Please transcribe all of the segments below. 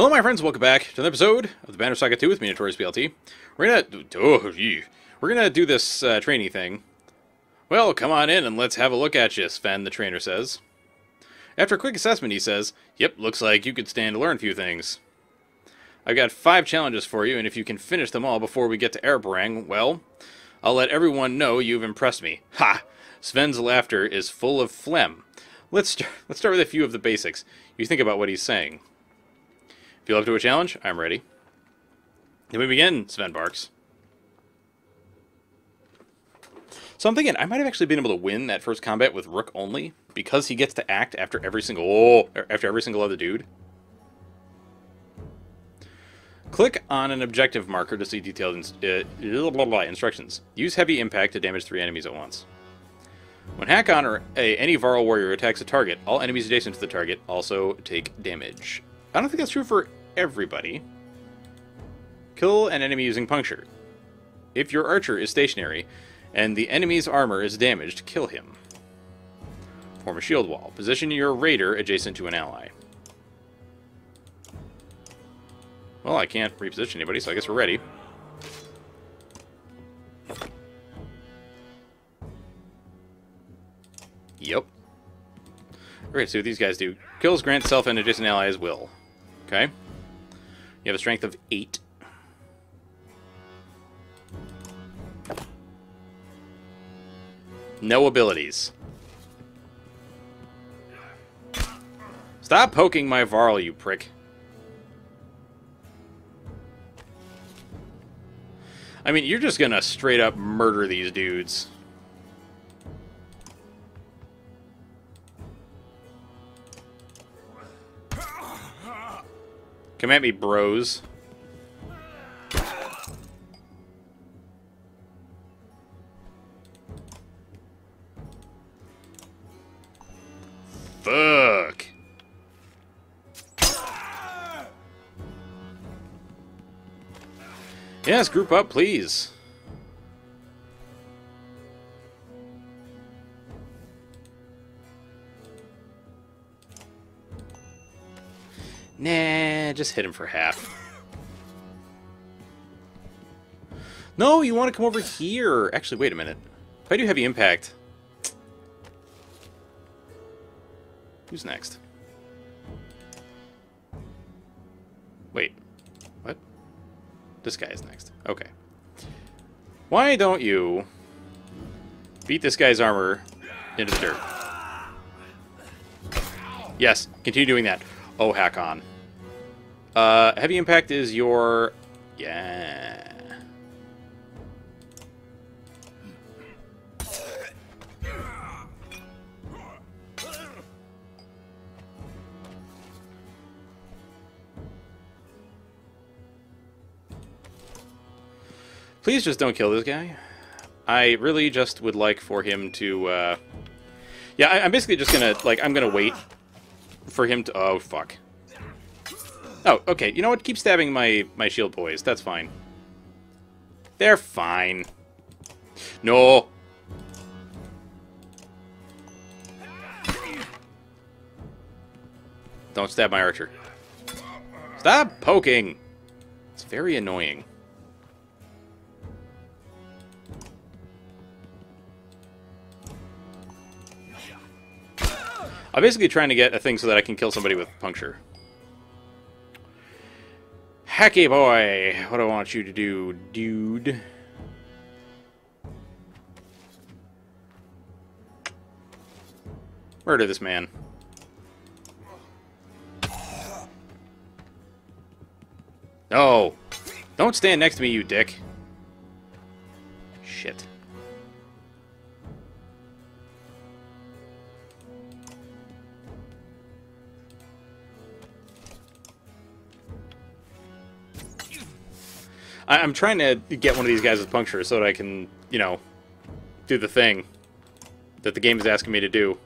Hello, my friends. Welcome back to another episode of the Banner Saga 2 with me, Notorious BLT. We're gonna oh, we're gonna do this uh, trainee thing. Well, come on in and let's have a look at you, Sven. The trainer says. After a quick assessment, he says, "Yep, looks like you could stand to learn a few things. I've got five challenges for you, and if you can finish them all before we get to Arberrang, well, I'll let everyone know you've impressed me." Ha! Sven's laughter is full of phlegm. Let's let's start with a few of the basics. You think about what he's saying. Feel up to a challenge? I'm ready. Then we begin, Sven barks. So I'm thinking I might have actually been able to win that first combat with Rook only because he gets to act after every single oh, after every single other dude. Click on an objective marker to see detailed uh, blah, blah, instructions. Use heavy impact to damage three enemies at once. When Hakon or a, any Varl warrior attacks a target, all enemies adjacent to the target also take damage. I don't think that's true for everybody. Kill an enemy using puncture. If your archer is stationary and the enemy's armor is damaged, kill him. Form a shield wall. Position your raider adjacent to an ally. Well, I can't reposition anybody, so I guess we're ready. Yep. Alright, see what these guys do. Kills grant self and adjacent allies will. Okay. You have a strength of 8. No abilities. Stop poking my Varl, you prick. I mean, you're just gonna straight up murder these dudes. Come at me, bros. Fuck. Yes, group up, please. Just hit him for half. No, you want to come over here. Actually, wait a minute. If I do heavy impact... Who's next? Wait. What? This guy is next. Okay. Why don't you beat this guy's armor into the dirt? Yes, continue doing that. Oh, Hakon. Uh, heavy impact is your... Yeah. Please just don't kill this guy. I really just would like for him to, uh... Yeah, I, I'm basically just gonna, like, I'm gonna wait for him to... Oh, fuck. Oh, okay. You know what? Keep stabbing my, my shield boys. That's fine. They're fine. No. Don't stab my archer. Stop poking! It's very annoying. I'm basically trying to get a thing so that I can kill somebody with puncture. Hacky boy, what do I want you to do, dude? Murder this man. No! Don't stand next to me, you dick. Shit. I, am trying to get one of these guys with puncture so that I can, you know, do the thing that the game is asking me to do.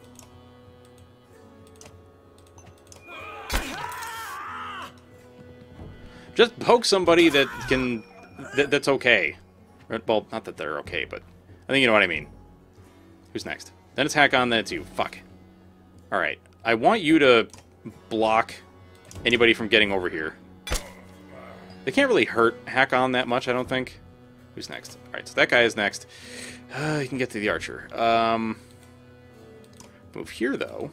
Just poke somebody that can... That, that's okay. Well, not that they're okay, but... I think you know what I mean. Who's next? Then it's Hakon, then it's you. Fuck. Alright. I want you to block anybody from getting over here. They can't really hurt Hakon that much, I don't think. Who's next? Alright, so that guy is next. Uh, you can get to the archer. Um, move here, though.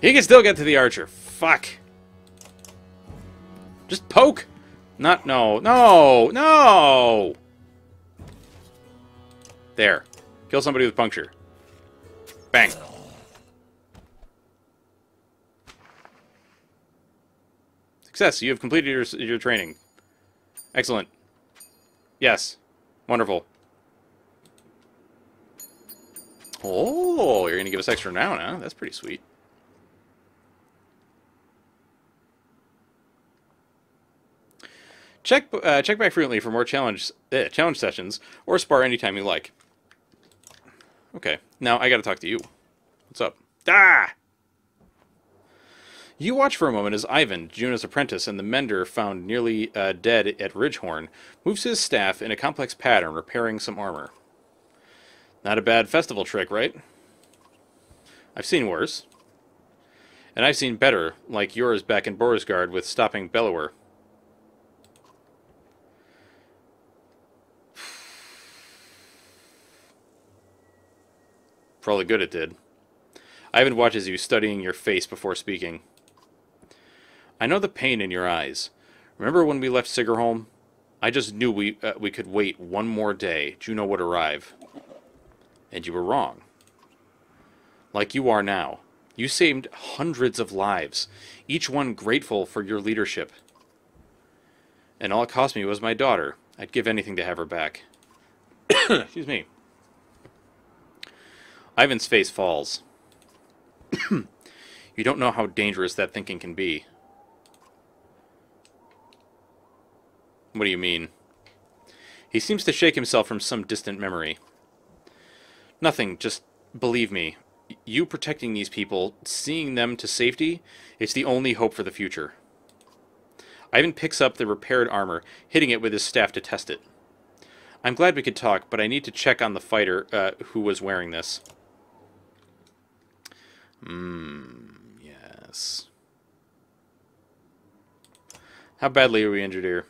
He can still get to the archer. Fuck. Just poke. Not, no, no, no! There. Kill somebody with puncture. Bang. Success. You have completed your, your training. Excellent. Yes. Wonderful. Oh, you're going to give us extra now, huh? That's pretty sweet. Check uh, check back frequently for more challenge uh, challenge sessions, or spar anytime you like. Okay, now I gotta talk to you. What's up? Ah! You watch for a moment as Ivan, Juno's apprentice and the mender found nearly uh, dead at Ridgehorn, moves his staff in a complex pattern, repairing some armor. Not a bad festival trick, right? I've seen worse. And I've seen better, like yours back in Boersgard with stopping Bellower. Probably good it did. Ivan watches you, studying your face before speaking. I know the pain in your eyes. Remember when we left Sigerholm? I just knew we uh, we could wait one more day. Juno would arrive. And you were wrong. Like you are now. You saved hundreds of lives, each one grateful for your leadership. And all it cost me was my daughter. I'd give anything to have her back. Excuse me. Ivan's face falls. you don't know how dangerous that thinking can be. What do you mean? He seems to shake himself from some distant memory. Nothing, just believe me. You protecting these people, seeing them to safety, it's the only hope for the future. Ivan picks up the repaired armor, hitting it with his staff to test it. I'm glad we could talk, but I need to check on the fighter uh, who was wearing this. Hmm, yes. How badly are we injured here?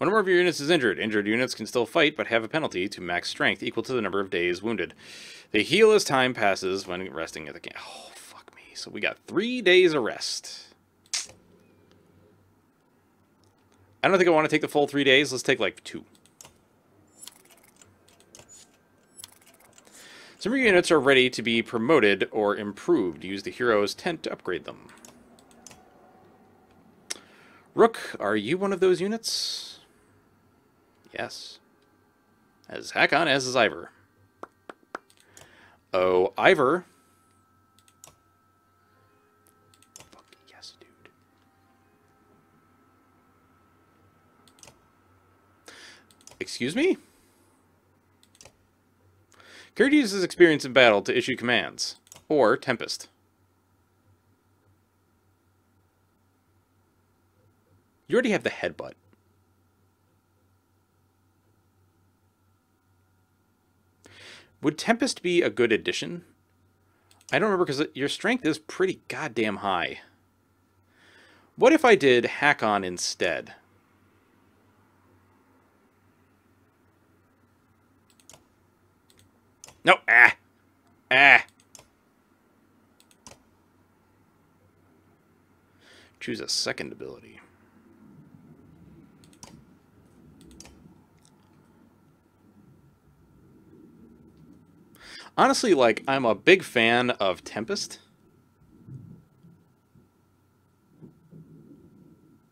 One or more of your units is injured. Injured units can still fight, but have a penalty to max strength equal to the number of days wounded. They heal as time passes when resting at the camp. Oh, fuck me. So we got three days of rest. I don't think I want to take the full three days. Let's take like two. Some of your units are ready to be promoted or improved. Use the hero's tent to upgrade them. Rook, are you one of those units? Yes. As Hakon, as is Iver. Oh, Iver. Fuck yes, dude. Excuse me? Gerd uses experience in battle to issue commands. Or Tempest. You already have the headbutt. Would Tempest be a good addition? I don't remember because your strength is pretty goddamn high. What if I did Hakon instead? No, ah, ah. Choose a second ability. Honestly, like, I'm a big fan of Tempest.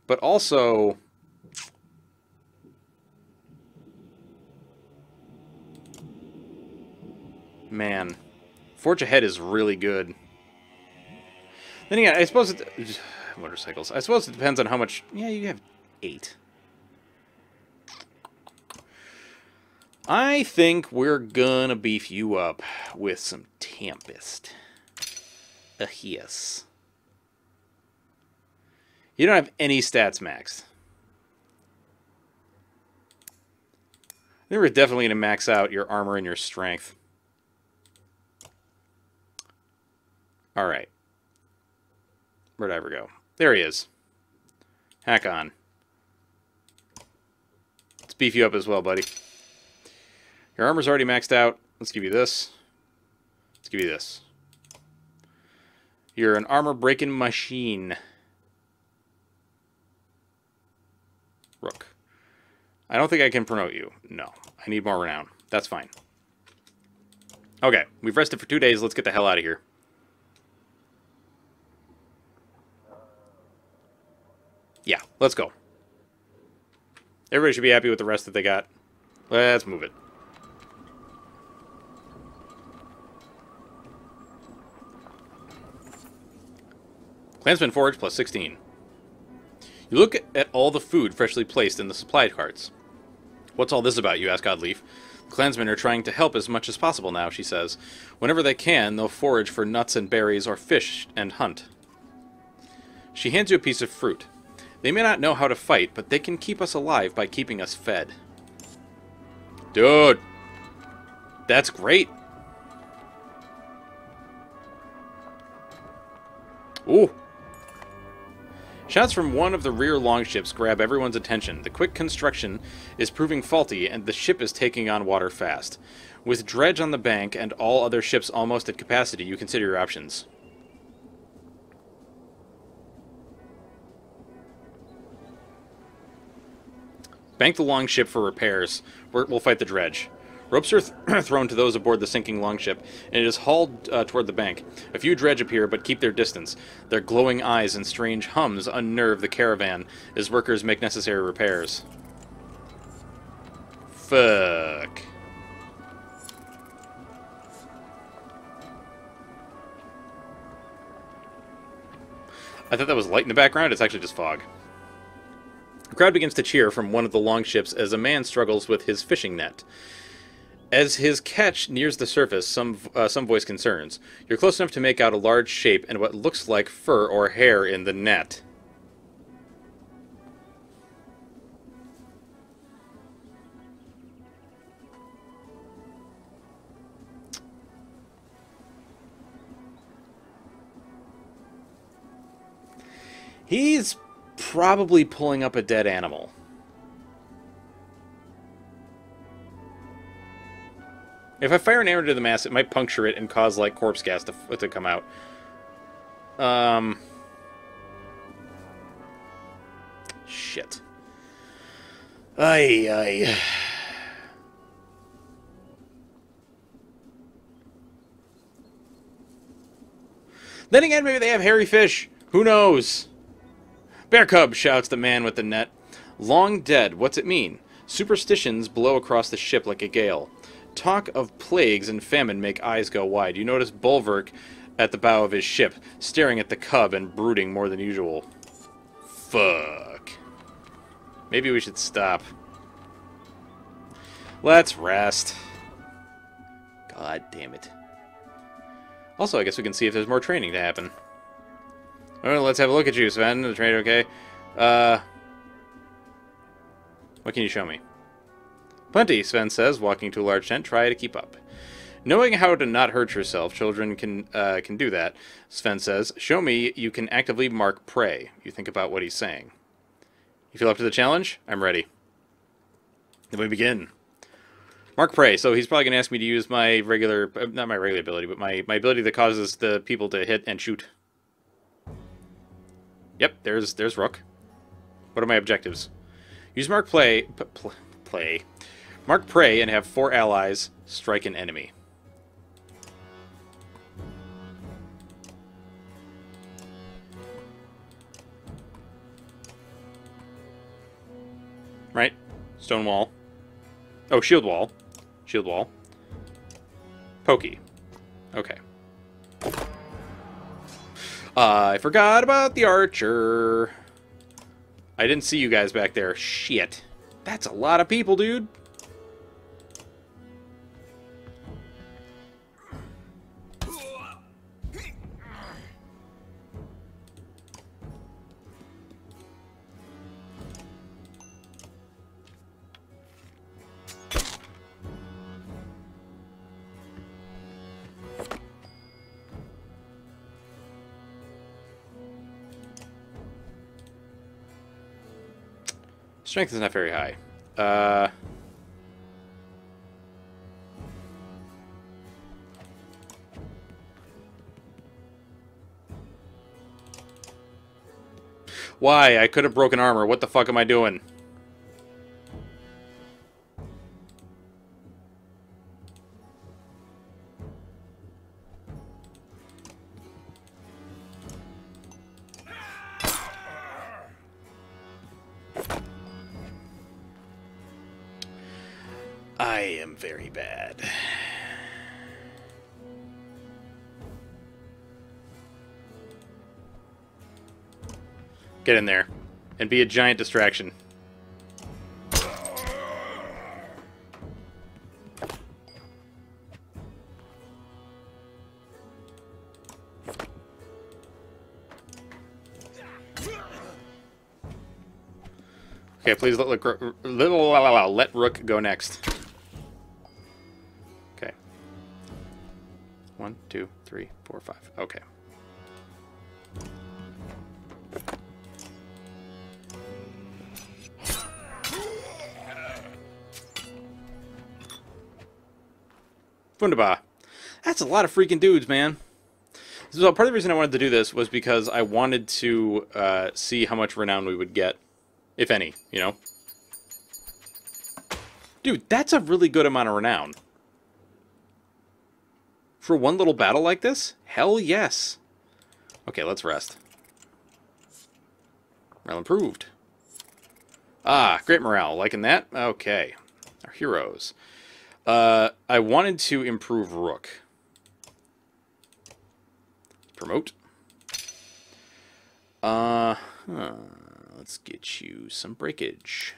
But also... Man. Forge Ahead is really good. Then again, I suppose it... Motorcycles. I suppose it depends on how much... Yeah, you have eight. I think we're gonna beef you up with some Tempest. A yes. You don't have any stats maxed. I think we're definitely going to max out your armor and your strength. Alright. Where'd I ever go? There he is. Hakon. Let's beef you up as well, buddy. Your armor's already maxed out. Let's give you this. Let's give you this. You're an armor-breaking machine. Rook. I don't think I can promote you. No. I need more renown. That's fine. Okay, we've rested for two days. Let's get the hell out of here. Yeah, let's go. Everybody should be happy with the rest that they got. Let's move it. Clansman Forage plus 16. You look at all the food freshly placed in the supply carts. What's all this about, you ask Oddleif. The clansmen are trying to help as much as possible now, she says. Whenever they can, they'll forage for nuts and berries or fish and hunt. She hands you a piece of fruit. They may not know how to fight, but they can keep us alive by keeping us fed. Dude! That's great! Ooh! Shots from one of the rear longships grab everyone's attention. The quick construction is proving faulty, and the ship is taking on water fast. With dredge on the bank and all other ships almost at capacity, you consider your options. Bank the longship for repairs. We'll fight the dredge. Ropes are th thrown to those aboard the sinking longship, and it is hauled uh, toward the bank. A few dredge appear, but keep their distance. Their glowing eyes and strange hums unnerve the caravan as workers make necessary repairs. Fuck. I thought that was light in the background. It's actually just fog. The crowd begins to cheer from one of the longships as a man struggles with his fishing net. As his catch nears the surface, some uh, some voice concerns. You're close enough to make out a large shape and what looks like fur or hair in the net. He's probably pulling up a dead animal. If I fire an arrow to the mass, it might puncture it and cause, like, corpse gas to, to come out. Um... Shit. Ay, ay. Then again, maybe they have hairy fish. Who knows? Bear cub, shouts the man with the net. Long dead, what's it mean? Superstitions blow across the ship like a gale. Talk of plagues and famine make eyes go wide. You notice Bolverk at the bow of his ship, staring at the cub and brooding more than usual. Fuck. Maybe we should stop. Let's rest. God damn it. Also, I guess we can see if there's more training to happen. Alright, let's have a look at you, Sven. The train okay? Uh... What can you show me? Plenty, Sven says, walking to a large tent. Try to keep up. Knowing how to not hurt yourself, children can uh, can do that, Sven says. Show me you can actively mark prey. You think about what he's saying. You feel up to the challenge? I'm ready. Then we begin. Mark prey. So he's probably going to ask me to use my regular, uh, not my regular ability, but my, my ability that causes the people to hit and shoot. Yep, there's there's Rook. What are my objectives? Use mark play, play, Mark prey and have four allies strike an enemy. Right? Stone wall. Oh, shield wall. Shield wall. Pokey. Okay. Uh, I forgot about the archer. I didn't see you guys back there. Shit. That's a lot of people, dude. Strength is not very high. Uh... Why? I could have broken armor. What the fuck am I doing? Get in there. And be a giant distraction. Okay, please let, let, let Rook go next. Okay. One, two, three, four, five. Okay. Wunderbar. That's a lot of freaking dudes, man. So part of the reason I wanted to do this was because I wanted to uh, see how much renown we would get, if any, you know? Dude, that's a really good amount of renown. For one little battle like this? Hell yes. Okay, let's rest. Morale improved. Ah, great morale. Liking that? Okay. Our heroes. Uh, I wanted to improve Rook. Promote. Uh, huh. let's get you some breakage.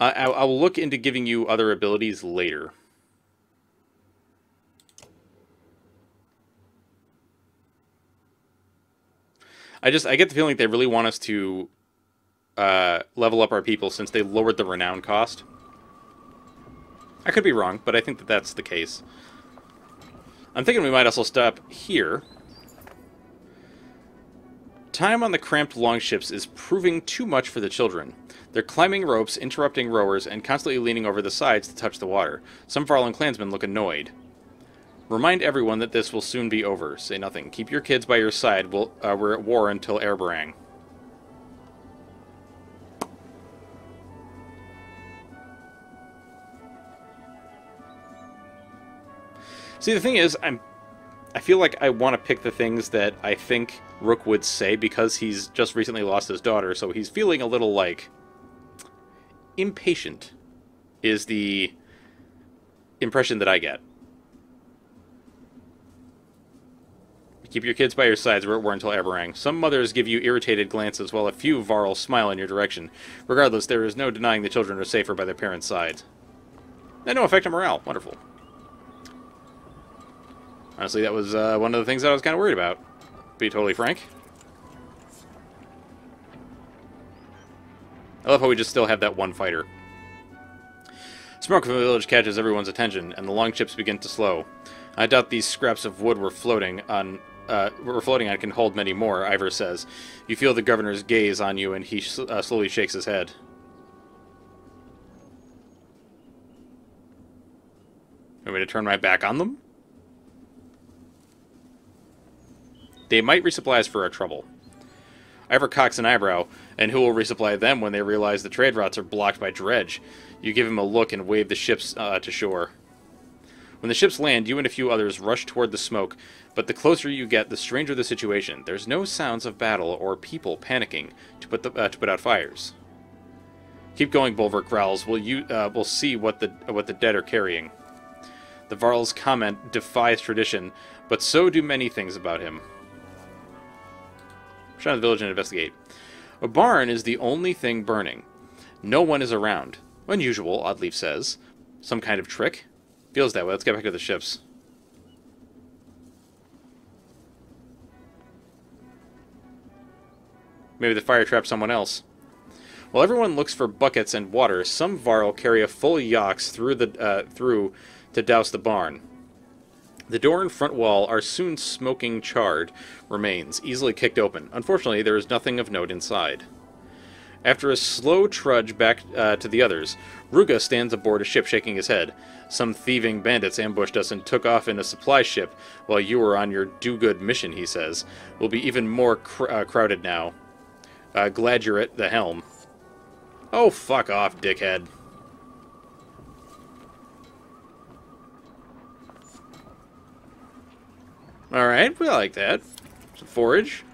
I, I, I will look into giving you other abilities later. I just I get the feeling they really want us to uh, level up our people since they lowered the renown cost. I could be wrong, but I think that that's the case. I'm thinking we might also stop here. Time on the cramped longships is proving too much for the children. They're climbing ropes, interrupting rowers, and constantly leaning over the sides to touch the water. Some Varl clansmen look annoyed. Remind everyone that this will soon be over. Say nothing. Keep your kids by your side. We'll, uh, we're at war until Arberrang. See, the thing is, I'm. I feel like I want to pick the things that I think Rook would say because he's just recently lost his daughter, so he's feeling a little like impatient. Is the impression that I get. Keep your kids by your sides. We're at war until Arberrang. Some mothers give you irritated glances, while a few Varl smile in your direction. Regardless, there is no denying the children are safer by their parents' sides. And no effect on morale. Wonderful. Honestly, that was uh, one of the things that I was kind of worried about, to be totally frank. I love how we just still have that one fighter. Smoke from the village catches everyone's attention, and the longships begin to slow. I doubt these scraps of wood were floating on uh, we're floating on can hold many more, Iver says. You feel the governor's gaze on you, and he uh, slowly shakes his head. Want me to turn my back on them? They might resupply us for our trouble. Iver cocks an eyebrow, and who will resupply them when they realize the trade routes are blocked by dredge? You give him a look and wave the ships uh, to shore. When the ships land, you and a few others rush toward the smoke, but the closer you get, the stranger the situation. There's no sounds of battle or people panicking to put, the, uh, to put out fires. Keep going, Bolverk growls. We'll, you, uh, we'll see what the, what the dead are carrying. The Varl's comment defies tradition, but so do many things about him. Shine the village and investigate. A barn is the only thing burning. No one is around. Unusual, Oddleif says. Some kind of trick? Feels that way. Let's get back to the ships. Maybe the fire trapped someone else. While everyone looks for buckets and water, some Varl carry a full yaks through the uh, through to douse the barn. The door and front wall are soon smoking charred remains, easily kicked open. Unfortunately, there is nothing of note inside. After a slow trudge back uh, to the others, Rugi stands aboard a ship shaking his head. Some thieving bandits ambushed us and took off in a supply ship while you were on your do-good mission, he says. We'll be even more cr uh, crowded now. Uh, glad you're at the helm. Oh, fuck off, dickhead. Alright, we like that. Some forage.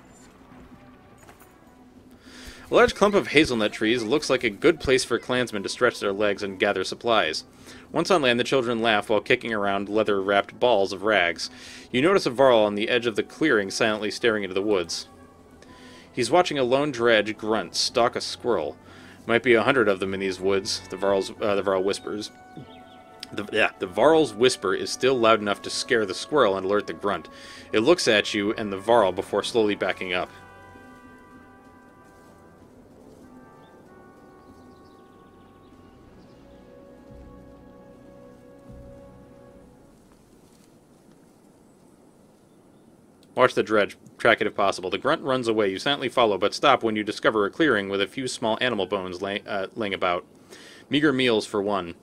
A large clump of hazelnut trees looks like a good place for clansmen to stretch their legs and gather supplies. Once on land, the children laugh while kicking around leather-wrapped balls of rags. You notice a Varl on the edge of the clearing silently staring into the woods. He's watching a lone dredge grunt stalk a squirrel. Might be a hundred of them in these woods, the uh, the Varl whispers. The, yeah, the Varl's whisper is still loud enough to scare the squirrel and alert the grunt. It looks at you and the Varl before slowly backing up. Watch the dredge. Track it if possible. The grunt runs away. You silently follow, but stop when you discover a clearing with a few small animal bones lay, uh, laying about. Meager meals for one.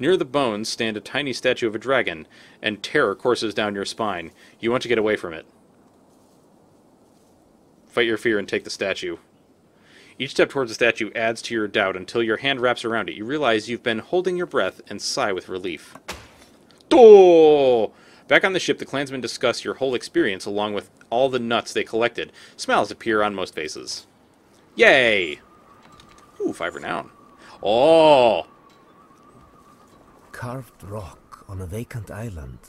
Near the bones stand a tiny statue of a dragon, and terror courses down your spine. You want to get away from it. Fight your fear and take the statue. Each step towards the statue adds to your doubt until your hand wraps around it. You realize you've been holding your breath and sigh with relief. Oh! Back on the ship, the clansmen discuss your whole experience along with all the nuts they collected. Smiles appear on most faces. Yay! Ooh, five renown. Oh! Carved rock on a vacant island.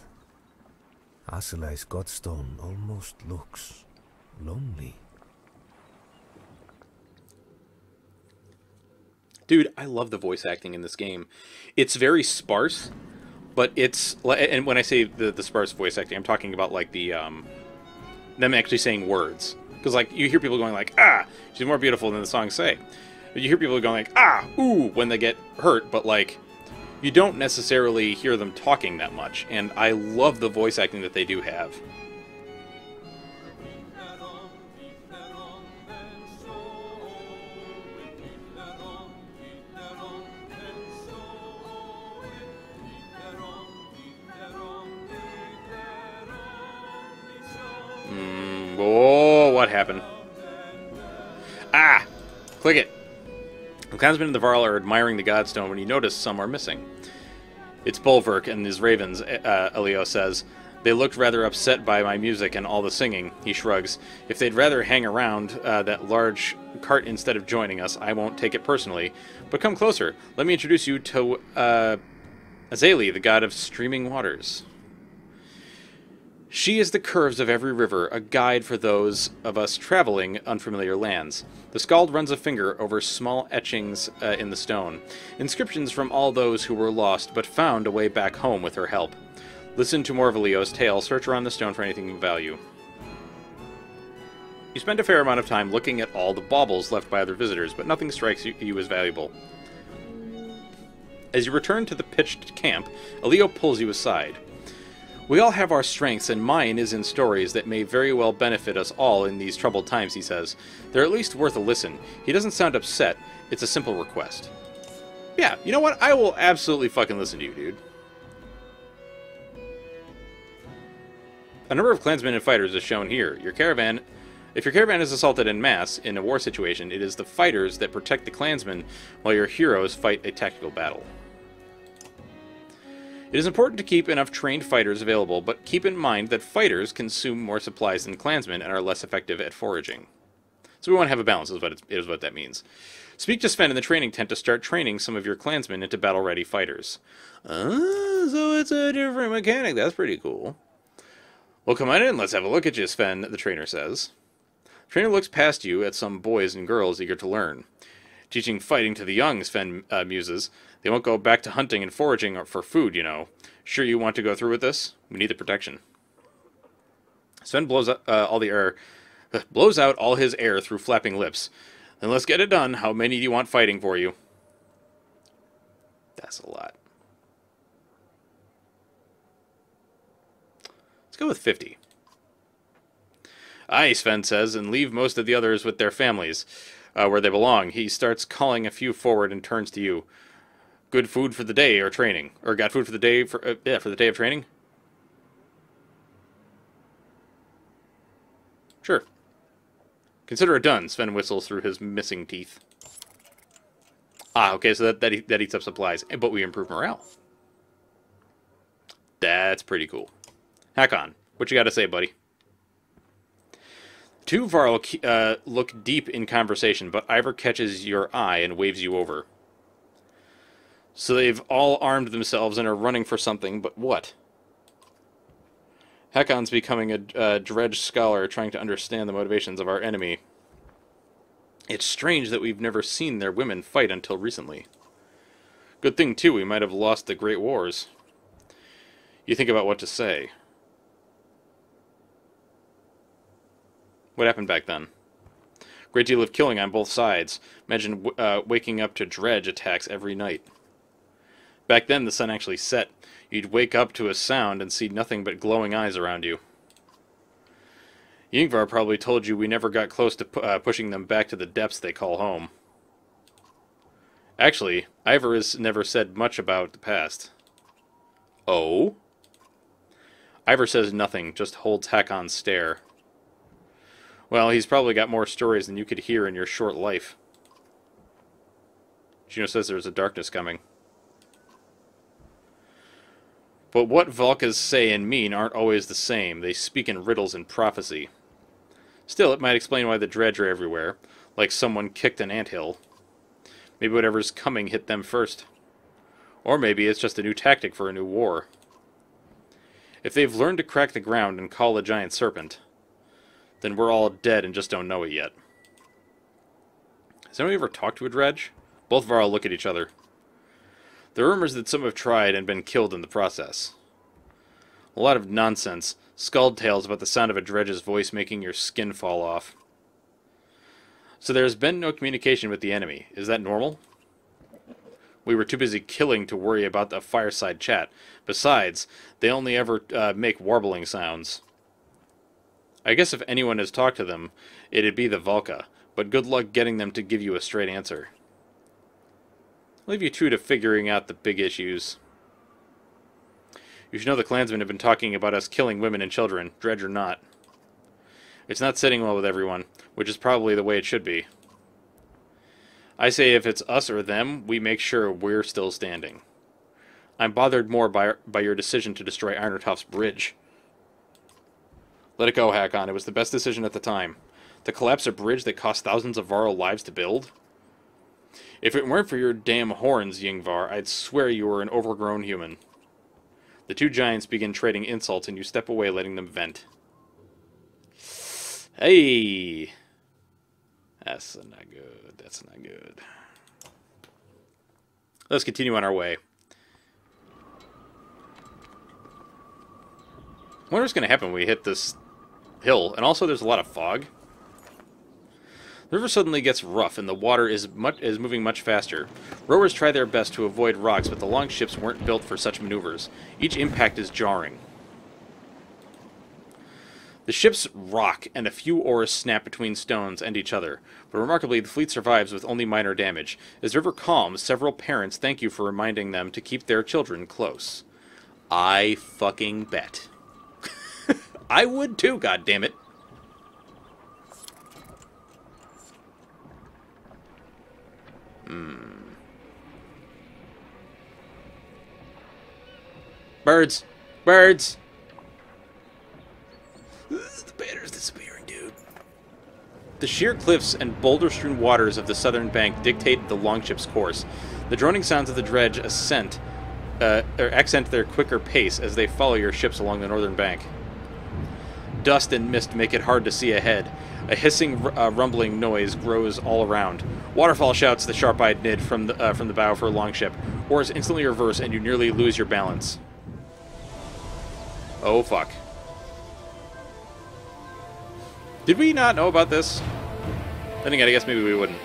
Asilai's godstone almost looks lonely. Dude, I love the voice acting in this game. It's very sparse, but it's and when I say the the sparse voice acting, I'm talking about like the um, them actually saying words because like you hear people going like ah she's more beautiful than the songs say, but you hear people going like ah ooh when they get hurt, but like you don't necessarily hear them talking that much, and I love the voice acting that they do have. Oh, what happened? Ah! Click it. The clansmen and the Varl are admiring the Godstone when you notice some are missing. It's Bolverk and his ravens, uh, Elio says. They looked rather upset by my music and all the singing, he shrugs. If they'd rather hang around uh, that large cart instead of joining us, I won't take it personally. But come closer. Let me introduce you to uh, the god of streaming waters. She is the curves of every river, a guide for those of us traveling unfamiliar lands. The Skald runs a finger over small etchings uh, in the stone, inscriptions from all those who were lost but found a way back home with her help. Listen to more of Leo's tale, search around the stone for anything of value. You spend a fair amount of time looking at all the baubles left by other visitors, but nothing strikes you as valuable. As you return to the pitched camp, Elio pulls you aside. We all have our strengths, and mine is in stories that may very well benefit us all in these troubled times, he says. They're at least worth a listen. He doesn't sound upset. It's a simple request. Yeah, you know what? I will absolutely fucking listen to you, dude. A number of clansmen and fighters is shown here. Your caravan... If your caravan is assaulted in mass in a war situation, it is the fighters that protect the clansmen while your heroes fight a tactical battle. It is important to keep enough trained fighters available, but keep in mind that fighters consume more supplies than clansmen and are less effective at foraging. So we want to have a balance, is what, it is what that means. Speak to Sven in the training tent to start training some of your clansmen into battle-ready fighters. Uh, so it's a different mechanic. That's pretty cool. Well, come on in. Let's have a look at you, Sven, the trainer says. The trainer looks past you at some boys and girls eager to learn. Teaching fighting to the young, Sven uh, muses. They won't go back to hunting and foraging for food, you know. Sure you want to go through with this? We need the protection. Sven blows uh, all the air, blows out all his air through flapping lips. Then let's get it done. How many do you want fighting for you? That's a lot. Let's go with 50. Aye, Sven says, and leave most of the others with their families, uh, where they belong. He starts calling a few forward and turns to you. Good food for the day or training, or got food for the day for uh, yeah for the day of training. Sure. Consider it done. Sven whistles through his missing teeth. Ah, okay, so that that, that eats up supplies, but we improve morale. That's pretty cool. Hakon, what you got to say, buddy? Two Varl uh, look deep in conversation, but Iver catches your eye and waves you over. So they've all armed themselves and are running for something, but what? Hakon's becoming a, a dredge scholar trying to understand the motivations of our enemy. It's strange that we've never seen their women fight until recently. Good thing, too, we might have lost the Great Wars. You think about what to say. What happened back then? Great deal of killing on both sides. Imagine uh, waking up to dredge attacks every night. Back then, the sun actually set. You'd wake up to a sound and see nothing but glowing eyes around you. Yngvar probably told you we never got close to pu uh, pushing them back to the depths they call home. Actually, Iver has never said much about the past. Oh? Iver says nothing, just holds Hakon's stare. Well, he's probably got more stories than you could hear in your short life. Juno says there's a darkness coming. But what Valkas say and mean aren't always the same. They speak in riddles and prophecy. Still, it might explain why the dredge are everywhere, like someone kicked an anthill. Maybe whatever's coming hit them first. Or maybe it's just a new tactic for a new war. If they've learned to crack the ground and call a giant serpent, then we're all dead and just don't know it yet. Has anyone ever talked to a dredge? Both Varl look at each other. There are rumors that some have tried and been killed in the process. A lot of nonsense, Skald tales about the sound of a dredge's voice making your skin fall off. So there has been no communication with the enemy. Is that normal? We were too busy killing to worry about the fireside chat. Besides, they only ever uh, make warbling sounds. I guess if anyone has talked to them, it'd be the Valka, but good luck getting them to give you a straight answer. I'll leave you two to figuring out the big issues. You should know the clansmen have been talking about us killing women and children, dredge or not. It's not sitting well with everyone, which is probably the way it should be. I say if it's us or them, we make sure we're still standing. I'm bothered more by, by your decision to destroy Einartoft's bridge. Let it go, Hakon. It was the best decision at the time. To collapse a bridge that cost thousands of Varl lives to build? If it weren't for your damn horns, Yngvar, I'd swear you were an overgrown human. The two giants begin trading insults, and you step away, letting them vent. Hey! That's not good. That's not good. Let's continue on our way. I wonder what's going to happen when we hit this hill. And also, there's a lot of fog. The river suddenly gets rough, and the water is much is moving much faster. Rowers try their best to avoid rocks, but the long ships weren't built for such maneuvers. Each impact is jarring. The ships rock, and a few oars snap between stones and each other, but remarkably, the fleet survives with only minor damage. As the river calms, several parents thank you for reminding them to keep their children close. I fucking bet. I would too, God damn it. Hmm. Birds! Birds! the banner's disappearing, dude. The sheer cliffs and boulder-strewn waters of the southern bank dictate the longship's course. The droning sounds of the dredge ascent, uh, or accent their quicker pace as they follow your ships along the northern bank. Dust and mist make it hard to see ahead, a hissing, uh, rumbling noise grows all around. Waterfall shouts the sharp-eyed Nid from the, uh, from the bow for a longship. Oars instantly reverse, and you nearly lose your balance. Oh, fuck. Did we not know about this? Then again, I guess maybe we wouldn't.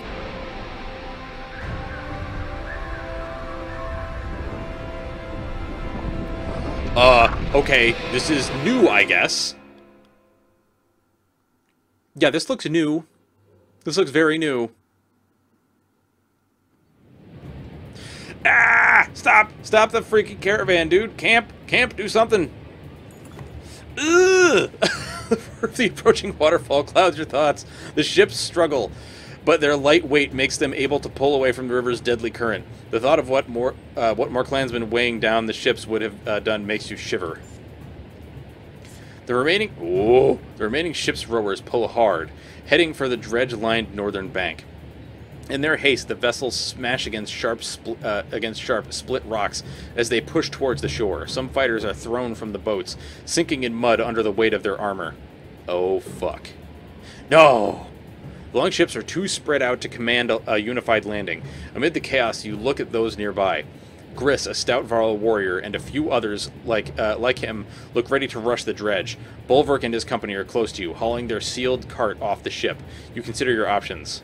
Uh, okay, this is new, I guess. Yeah, this looks new. This looks very new. Ah! Stop! Stop the freaking caravan, dude! Camp! Camp! Do something! Ugh! the approaching waterfall clouds your thoughts. The ships struggle, but their light weight makes them able to pull away from the river's deadly current. The thought of what more uh, what more clansmen weighing down the ships would have uh, done makes you shiver. The remaining oh, the remaining ship's rowers pull hard, heading for the dredge-lined northern bank. In their haste, the vessels smash against sharp uh, against sharp split rocks as they push towards the shore. Some fighters are thrown from the boats, sinking in mud under the weight of their armor. Oh fuck! No! Longships are too spread out to command a, a unified landing. Amid the chaos, you look at those nearby. Gris, a stout Varl warrior, and a few others like uh, like him look ready to rush the dredge. Bolverk and his company are close to you, hauling their sealed cart off the ship. You consider your options.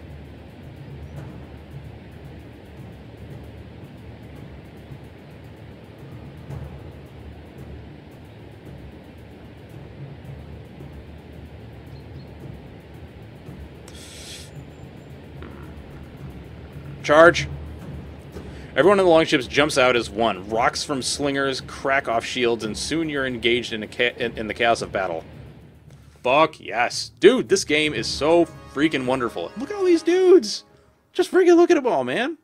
Charge! Everyone in the longships jumps out as one. Rocks from slingers crack off shields, and soon you're engaged in, in, in the chaos of battle. Fuck yes. Dude, this game is so freaking wonderful. Look at all these dudes! Just freaking look at them all, man.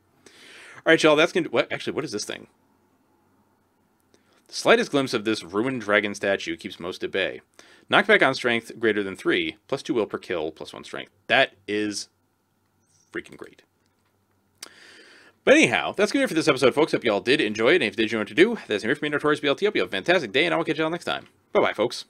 Alright, y'all, that's gonna... What, actually, what is this thing? The slightest glimpse of this ruined dragon statue keeps most at bay. Knockback on strength greater than 3, plus 2 will per kill, plus 1 strength. That is freaking great. But anyhow, that's going to be it for this episode, folks. Hope you all did enjoy it. And if you did, you know what to do. That's it for me, Notorious BLT. Hope you have a fantastic day, and I will catch you all next time. Bye-bye, folks.